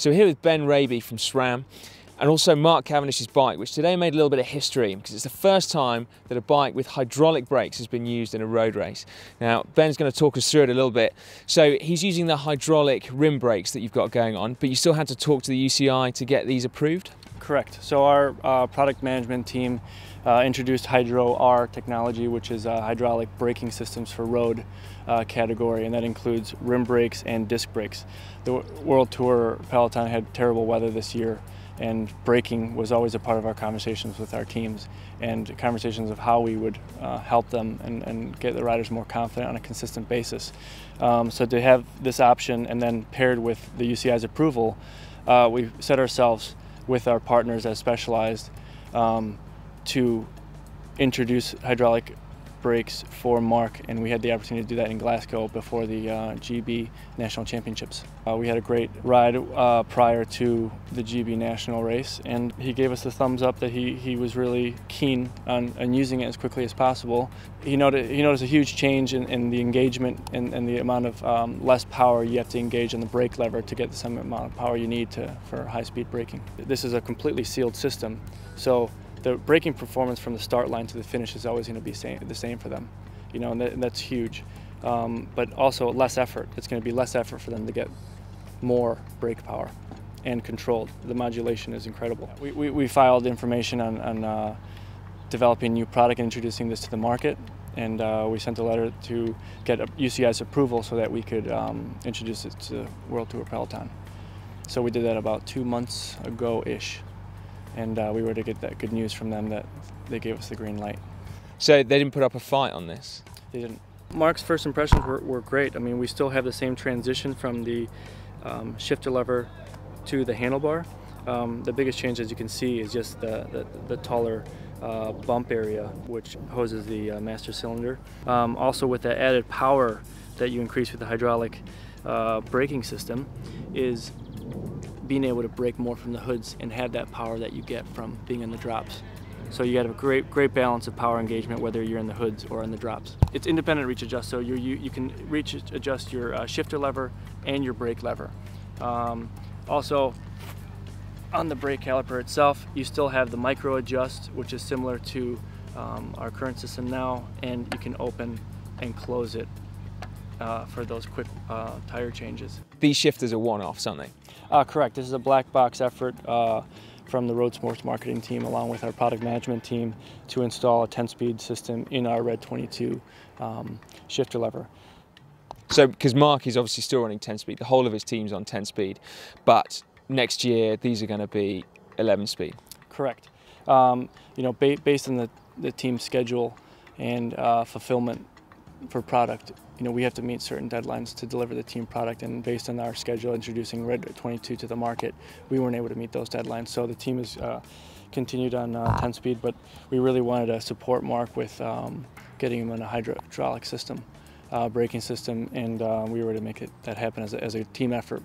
So we're here with Ben Raby from SRAM and also Mark Cavendish's bike, which today made a little bit of history because it's the first time that a bike with hydraulic brakes has been used in a road race. Now, Ben's going to talk us through it a little bit. So he's using the hydraulic rim brakes that you've got going on, but you still had to talk to the UCI to get these approved? Correct. So our uh, product management team uh, introduced Hydro R technology, which is uh, hydraulic braking systems for road uh, category, and that includes rim brakes and disc brakes. The World Tour Peloton had terrible weather this year, and braking was always a part of our conversations with our teams and conversations of how we would uh, help them and, and, get the riders more confident on a consistent basis. Um, so to have this option and then paired with the UCI's approval, uh, we set ourselves with our partners as specialized um, to introduce hydraulic brakes for Mark, and we had the opportunity to do that in Glasgow before the uh, GB National Championships. Uh, we had a great ride uh, prior to the GB National race, and he gave us the thumbs up that he, he was really keen on, on using it as quickly as possible. He noted, he noticed a huge change in, in the engagement and, and, the amount of um, less power you have to engage on the brake lever to get the same amount of power you need to, for high-speed braking. This is a completely sealed system, so the braking performance from the start line to the finish is always going to be same, the same for them, you know, and, and that's huge. Um, but also less effort. It's going to be less effort for them to get more brake power and controlled. The modulation is incredible. We, we, we filed information on, on uh, developing new product and introducing this to the market, and uh, we sent a letter to get UCI's approval so that we could um, introduce it to World Tour Peloton. So we did that about two months ago-ish and uh, we were to get that good news from them that they gave us the green light. So they didn't put up a fight on this? They didn't. Mark's first impressions were, were great. I mean, we still have the same transition from the um, shifter lever to the handlebar. Um, the biggest change, as you can see, is just the, the, the taller uh, bump area, which hoses the uh, master cylinder. Um, also, with the added power that you increase with the hydraulic uh, braking system, is being able to brake more from the hoods and have that power that you get from being in the drops. So you got a great great balance of power engagement whether you're in the hoods or in the drops. It's independent reach adjust, so you you, can reach adjust your uh, shifter lever and your brake lever. Um, also, on the brake caliper itself, you still have the micro adjust, which is similar to um, our current system now, and you can open and close it uh, for those quick uh, tire changes. These shifters are one-off, something. Uh, correct. This is a black box effort uh, from the Road Sports marketing team along with our product management team to install a 10-speed system in our Red 22 um, shifter lever. So, because Mark is obviously still running 10 speed, the whole of his team's on 10 speed, but next year these are going to be 11 speed. Correct. Um, you know, ba based on the, the team's schedule and uh, fulfillment for product, you know, we have to meet certain deadlines to deliver the team product, and based on our schedule introducing Red 22 to the market, we weren't able to meet those deadlines. So the team has uh, continued on uh, 10 speed, but we really wanted to support Mark with um, getting him on a hydraulic system, uh, braking system, and uh, we were to make it that happen as a, as a team effort.